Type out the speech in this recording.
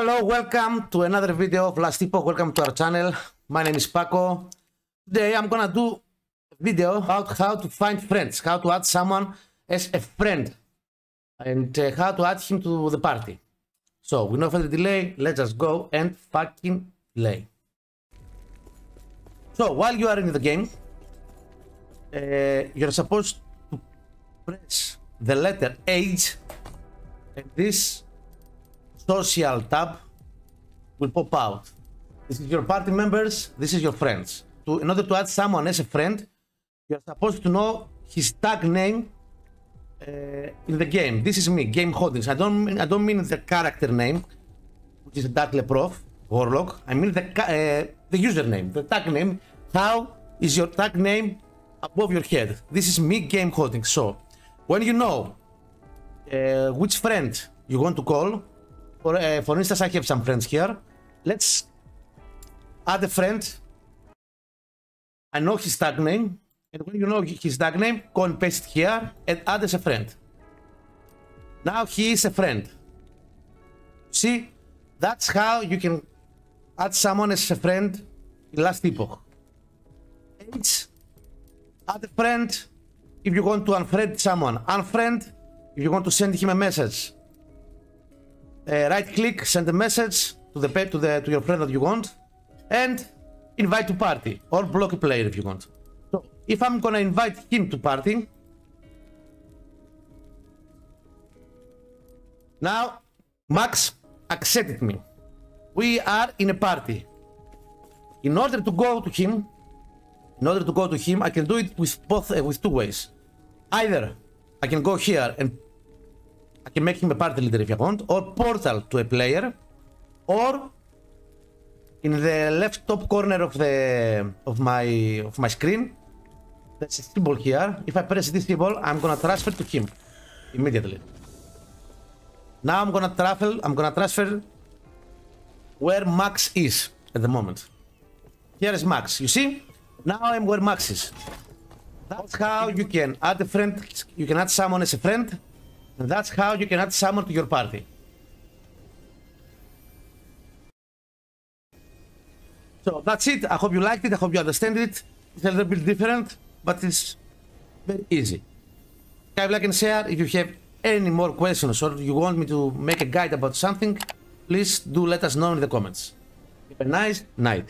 Hello, welcome to another video of Last Epoch. Welcome to our channel. My name is Paco. Today I'm gonna do a video about how to find friends, how to add someone as a friend, and uh, how to add him to the party. So, with no further delay, let's just go and fucking play. So, while you are in the game, uh, you're supposed to press the letter H, and this social tab will pop out. This is your party members, this is your friends. To, in order to add someone as a friend, you're supposed to know his tag name uh, in the game. This is me, GameHauntings. I don't mean, I don't mean the character name, which is Dark Leprof, Warlock. I mean the uh, the username, the tag name. How is your tag name above your head? This is me, GameHauntings. So when you know uh, which friend you want to call, for, uh, for instance, I have some friends here. Let's add a friend. I know his tag name. And when you know his tag name, go and paste here and add as a friend. Now he is a friend. See, that's how you can add someone as a friend in last epoch. H, add a friend if you want to unfriend someone. Unfriend if you want to send him a message uh, right click, send a message to the to the to your friend that you want, and invite to party or block a player if you want. So if I'm gonna invite him to party, now Max accepted me. We are in a party. In order to go to him, in order to go to him, I can do it with both uh, with two ways. Either I can go here and can make him a party leader if I want, or portal to a player, or in the left top corner of the of my of my screen, there's a symbol here. If I press this symbol, I'm gonna transfer to him immediately. Now I'm gonna travel. I'm gonna transfer where Max is at the moment. Here is Max. You see? Now I'm where Max is. That's how you can add a friend. You can add someone as a friend and that's how you can add someone to your party. So that's it. I hope you liked it. I hope you understand it. It's a little bit different, but it's very easy. Subscribe, like, and share. If you have any more questions or you want me to make a guide about something, please do let us know in the comments. Have a nice night.